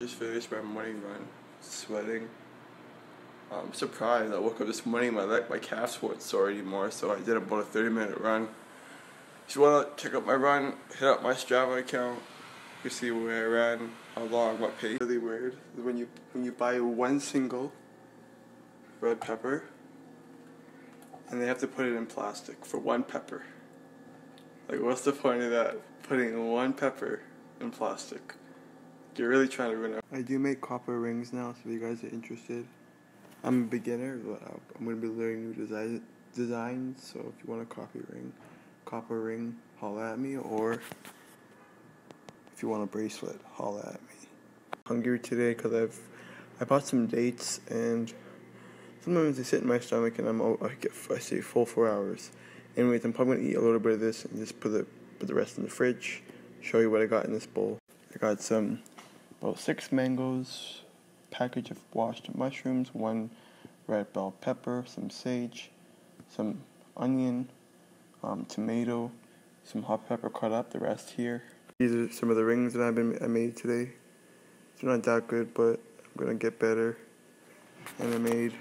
Just finished my morning run, sweating. I'm surprised. I woke up this morning, my leg, my calves weren't sore anymore, so I did about a 30 minute run. If you want to check out my run, hit up my Strava account. You see where I ran, how long, what pace. Really weird when you when you buy one single red pepper, and they have to put it in plastic for one pepper. Like, what's the point of that? Putting one pepper in plastic. You're really trying to ruin it. I do make copper rings now, so if you guys are interested. I'm a beginner, but I'm going to be learning new design, designs, so if you want a copper ring, copper ring, holla at me, or if you want a bracelet, holla at me. Hungry today because I've I bought some dates and sometimes they sit in my stomach and I'm oh, I get I stay full for hours. Anyways, I'm probably gonna eat a little bit of this and just put the put the rest in the fridge. Show you what I got in this bowl. I got some about six mangoes, package of washed mushrooms, one red bell pepper, some sage, some onion, um, tomato, some hot pepper cut up. The rest here. These are some of the rings that I've been I made today. They're not that good, but I'm gonna get better. And I made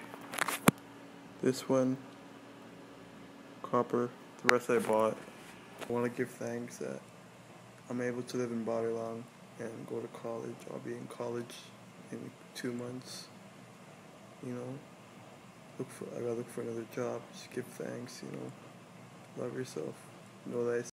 this one, copper. The rest I bought. I want to give thanks that I'm able to live in Babylon and go to college. I'll be in college in two months. You know, look for I gotta look for another job. Just give thanks. You know, love yourself. Know that.